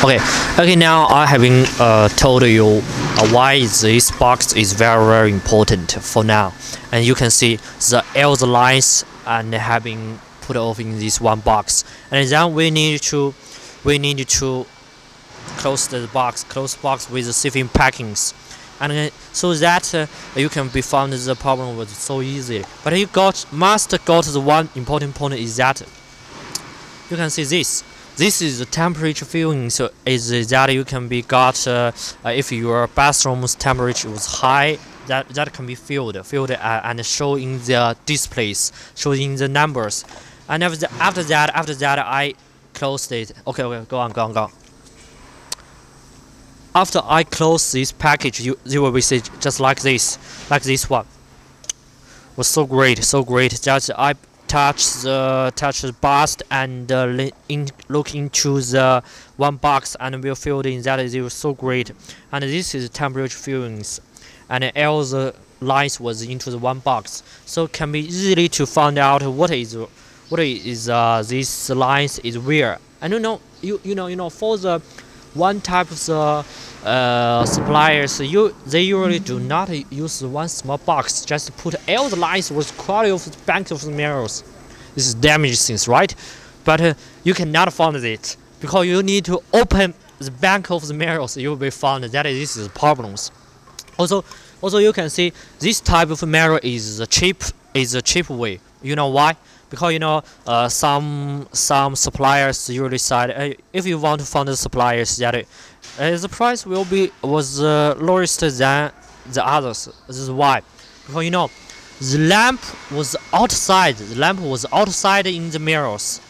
Okay, okay. Now I have been uh, told you uh, why this box is very very important for now, and you can see the L's lines and been put off in this one box, and then we need to we need to close the box, close box with the saving packings, and uh, so that uh, you can be found the problem was so easy. But you got must got the one important point is that you can see this this is the temperature feeling so is that you can be got uh, uh, if your bathroom's temperature was high that that can be filled filled uh, and show in the displays show in the numbers. And after, the, after that after that i closed it. Okay okay go on go on go on. After i close this package you you will see just like this like this one. Was so great so great that i touch the touch the bust and uh, in, look into the one box and will fill in that is so great. And this is temperature fillings and all the lines was into the one box. So can be easily to find out what is what is uh, this lines is where. I don't know you you know you know for the one type of the uh, suppliers. You they usually do not use one small box. Just put all the lines with quality of the bank of the mirrors this is damaged things right? But uh, you cannot find it. Because you need to open the bank of the mirrors you will be found that this is problems. Also also you can see this type of mirror is a cheap is a cheap way. You know why because you know uh, some some suppliers usually said uh, if you want to find the suppliers that uh, the price will be was uh, lowest than the others. This is why. Because you know the lamp was outside the lamp was outside in the mirrors.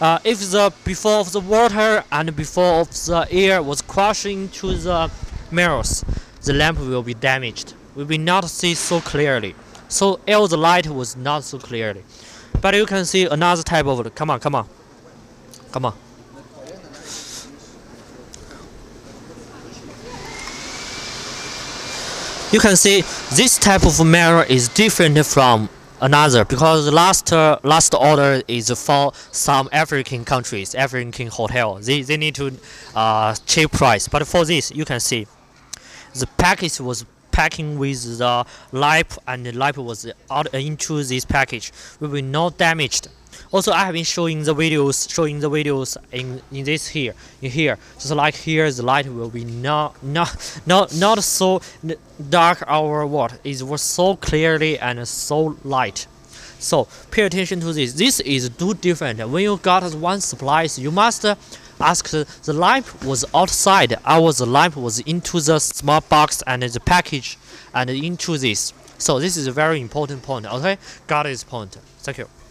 Uh, if the before of the water and before of the air was crashing to the mirrors the lamp will be damaged. We will not see so clearly. So all the light was not so clearly but you can see another type of come on come on. Come on. You can see this type of mirror is different from another because the last uh, last order is for some African countries African hotel. They, they need to uh, cheap price. But for this you can see the package was packing with the light and the light was out into this package. Will be not damaged. Also I have been showing the videos showing the videos in in this here in here. Just like here the light will be not not not not so dark. Or what it was so clearly and so light so pay attention to this. This is too different. When you got one supplies you must ask the lamp was outside. Our lamp was into the smart box and the package and into this? So this is a very important point okay? Got this point. Thank you